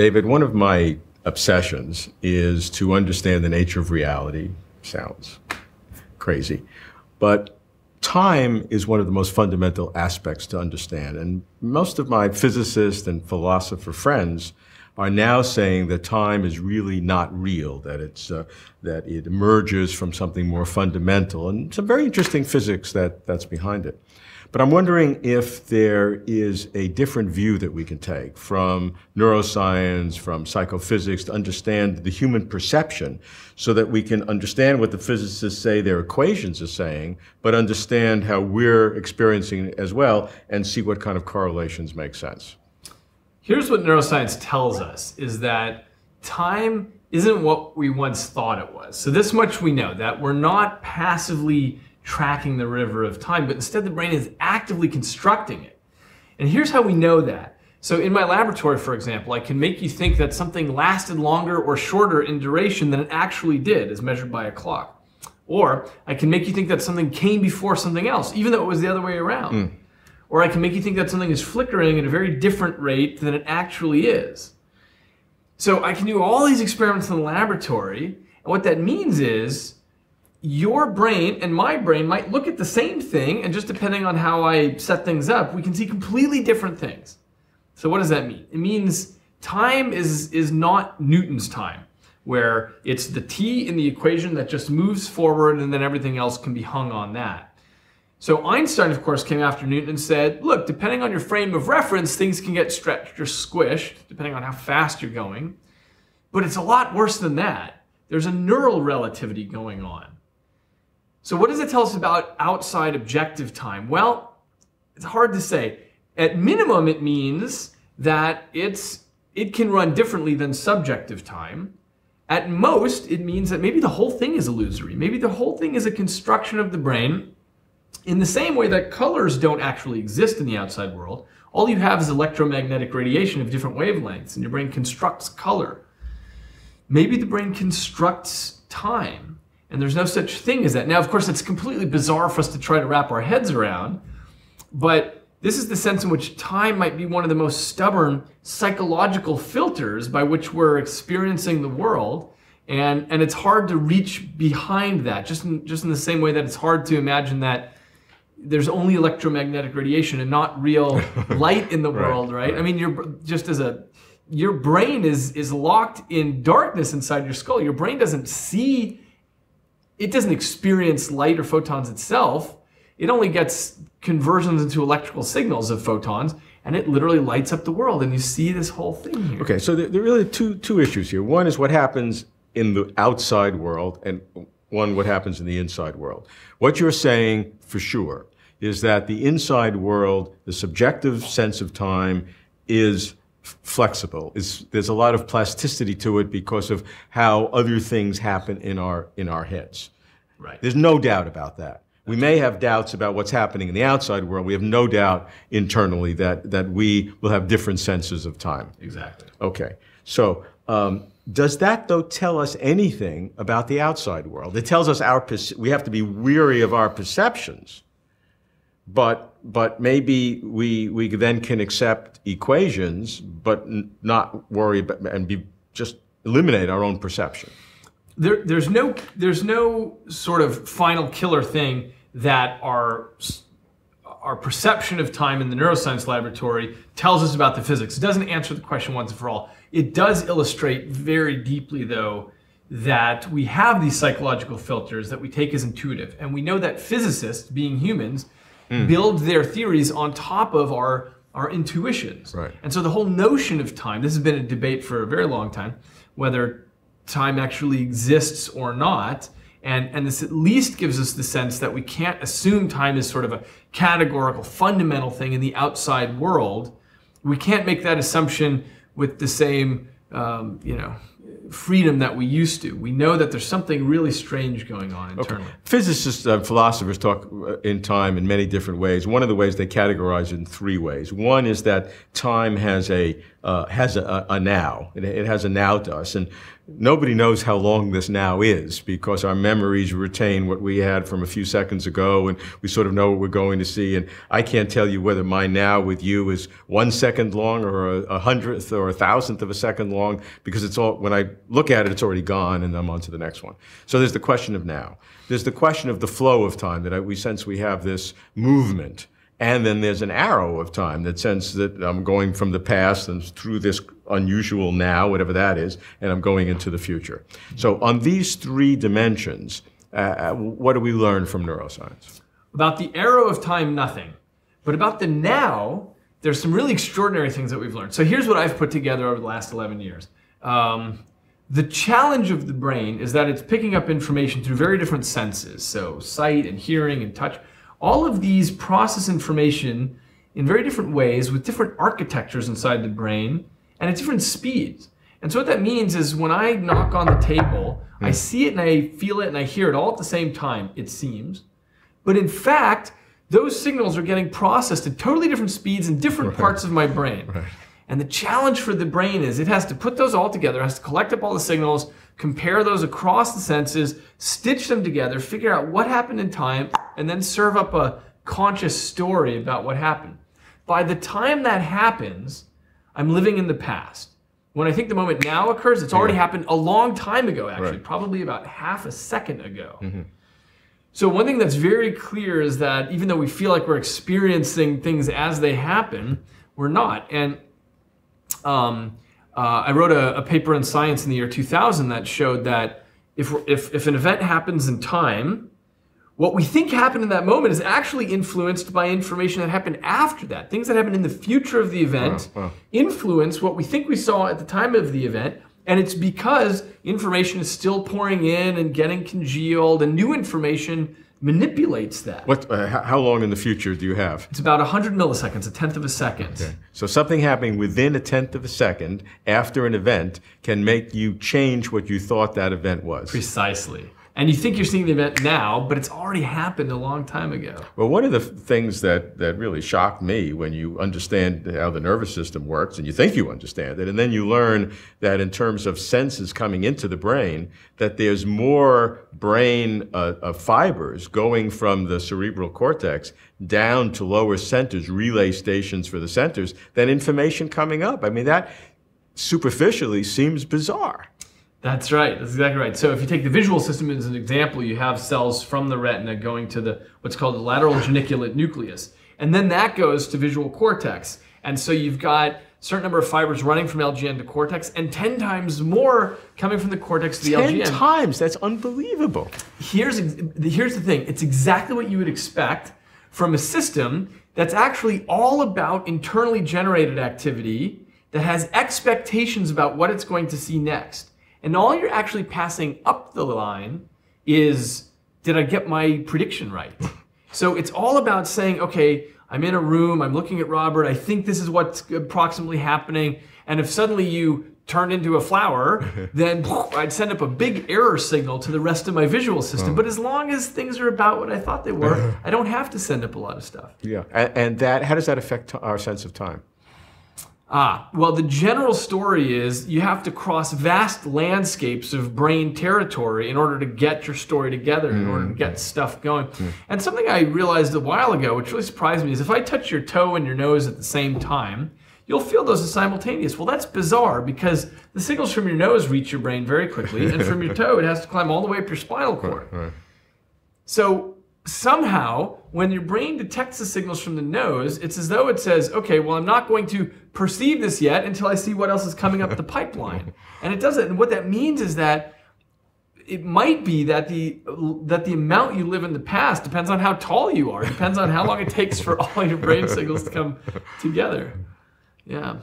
David, one of my obsessions is to understand the nature of reality. Sounds crazy. But time is one of the most fundamental aspects to understand. And most of my physicist and philosopher friends are now saying that time is really not real, that, it's, uh, that it emerges from something more fundamental. And some very interesting physics that, that's behind it. But I'm wondering if there is a different view that we can take from neuroscience, from psychophysics to understand the human perception so that we can understand what the physicists say their equations are saying, but understand how we're experiencing it as well and see what kind of correlations make sense. Here's what neuroscience tells us is that time isn't what we once thought it was. So this much we know that we're not passively tracking the river of time, but instead the brain is actively constructing it. And here's how we know that. So in my laboratory, for example, I can make you think that something lasted longer or shorter in duration than it actually did, as measured by a clock. Or I can make you think that something came before something else, even though it was the other way around. Mm. Or I can make you think that something is flickering at a very different rate than it actually is. So I can do all these experiments in the laboratory, and what that means is your brain and my brain might look at the same thing, and just depending on how I set things up, we can see completely different things. So what does that mean? It means time is, is not Newton's time, where it's the t in the equation that just moves forward and then everything else can be hung on that. So Einstein, of course, came after Newton and said, look, depending on your frame of reference, things can get stretched or squished, depending on how fast you're going. But it's a lot worse than that. There's a neural relativity going on. So what does it tell us about outside objective time? Well, it's hard to say. At minimum, it means that it's it can run differently than subjective time. At most, it means that maybe the whole thing is illusory. Maybe the whole thing is a construction of the brain in the same way that colors don't actually exist in the outside world. All you have is electromagnetic radiation of different wavelengths, and your brain constructs color. Maybe the brain constructs time and there's no such thing as that. Now, of course, it's completely bizarre for us to try to wrap our heads around, but this is the sense in which time might be one of the most stubborn psychological filters by which we're experiencing the world. And, and it's hard to reach behind that, just in, just in the same way that it's hard to imagine that there's only electromagnetic radiation and not real light in the world, right? right? I mean, you're just as a your brain is is locked in darkness inside your skull. Your brain doesn't see it doesn't experience light or photons itself. It only gets conversions into electrical signals of photons, and it literally lights up the world. And you see this whole thing here. Okay, so there, are really two two issues here. One is what happens in the outside world, and one what happens in the inside world. What you're saying for sure is that the inside world, the subjective sense of time, is flexible. Is there's a lot of plasticity to it because of how other things happen in our in our heads. Right. There's no doubt about that. We may have doubts about what's happening in the outside world. We have no doubt internally that that we will have different senses of time. Exactly. Okay. So. Um, does that though tell us anything about the outside world? It tells us our we have to be weary of our perceptions, but but maybe we we then can accept equations, but not worry about, and be just eliminate our own perception. There, there's no there's no sort of final killer thing that our our perception of time in the neuroscience laboratory tells us about the physics. It doesn't answer the question once and for all. It does illustrate very deeply, though, that we have these psychological filters that we take as intuitive. And we know that physicists, being humans, mm. build their theories on top of our our intuitions. Right. And so the whole notion of time, this has been a debate for a very long time, whether time actually exists or not. And, and this at least gives us the sense that we can't assume time is sort of a categorical, fundamental thing in the outside world. We can't make that assumption with the same, um, you know, freedom that we used to. We know that there's something really strange going on internally. Okay. Physicists and philosophers talk uh, in time in many different ways. One of the ways they categorize it in three ways. One is that time has a uh, has a, a now. It, it, has a now to us, and nobody knows how long this now is because our memories retain what we had from a few seconds ago and we sort of know what we're going to see. And I can't tell you whether my now with you is one second long or a, hundredth or a thousandth of a second long because it's all, when I look at it, it's already gone and I'm on to the next one. So there's the question of now. There's the question of the flow of time that I, we sense we have this movement. And then there's an arrow of time that sense that I'm going from the past and through this unusual now, whatever that is, and I'm going into the future. So on these three dimensions, uh, uh, what do we learn from neuroscience? About the arrow of time, nothing. But about the now, there's some really extraordinary things that we've learned. So here's what I've put together over the last 11 years. Um, the challenge of the brain is that it's picking up information through very different senses. So sight and hearing and touch all of these process information in very different ways with different architectures inside the brain and at different speeds. And so what that means is when I knock on the table, I hmm. see it and I feel it and I hear it all at the same time, it seems. But in fact, those signals are getting processed at totally different speeds in different right. parts of my brain. Right. And the challenge for the brain is it has to put those all together, has to collect up all the signals, compare those across the senses, stitch them together, figure out what happened in time, and then serve up a conscious story about what happened. By the time that happens, I'm living in the past. When I think the moment now occurs, it's already yeah. happened a long time ago, actually, right. probably about half a second ago. Mm-hmm. So, one thing that's very clear is that even though we feel like we're experiencing things as they happen, we're not. And um, uh, I wrote a, a, paper in Science in the year 2000 that showed that if, if, if an event happens in time, what we think happened in that moment is actually influenced by information that happened after that. Things that happened in the future of the event wow, wow. influence what we think we saw at the time of the event. And it's because information is still pouring in and getting congealed, and new information manipulates that. What? Uh, how long in the future do you have? It's about 100 milliseconds, a tenth of a second. Okay. So something happening within a tenth of a second after an event can make you change what you thought that event was. Precisely and you think you're seeing the event now, but it's already happened a long time ago. Well, one of the things that, that really shocked me when you understand how the nervous system works, and you think you understand it, and then you learn that in terms of senses coming into the brain, that there's more brain uh, uh, fibers going from the cerebral cortex down to lower centers, relay stations for the centers, than information coming up. I mean, that superficially seems bizarre. That's right. That's exactly right. So if you take the visual system as an example, you have cells from the retina going to the what's called the lateral geniculate nucleus, and then that goes to visual cortex. And so you've got a certain number of fibers running from LGN to cortex, and ten times more coming from the cortex to the 10 LGN. Ten times. That's unbelievable. Here's here's the thing. It's exactly what you would expect from a system that's actually all about internally generated activity that has expectations about what it's going to see next. And all you're actually passing up the line is did I get my prediction right? So it's all about saying, okay, I'm in a room, I'm looking at Robert, I think this is what's approximately happening. And if suddenly you turned into a flower, then I'd send up a big error signal to the rest of my visual system. But as long as things are about what I thought they were, I don't have to send up a lot of stuff. Yeah. And, that, how does that affect our sense of time? Ah, well, the general story is you have to cross vast landscapes of brain territory in order to get your story together, in order to get mm-hmm. stuff going. Mm. And something I realized a while ago, which really surprised me, is if I touch your toe and your nose at the same time, you'll feel those as simultaneous. Well, that's bizarre because the signals from your nose reach your brain very quickly, and from your toe, it has to climb all the way up your spinal cord. Right, right. So somehow, when your brain detects the signals from the nose, it's as though it says, okay, well, I'm not going to perceive this yet until I see what else is coming up the pipeline. And it doesn't. And what that means is that it might be that the that the amount you live in the past depends on how tall you are. Depends on how long it takes for all your brain signals to come together. Yeah.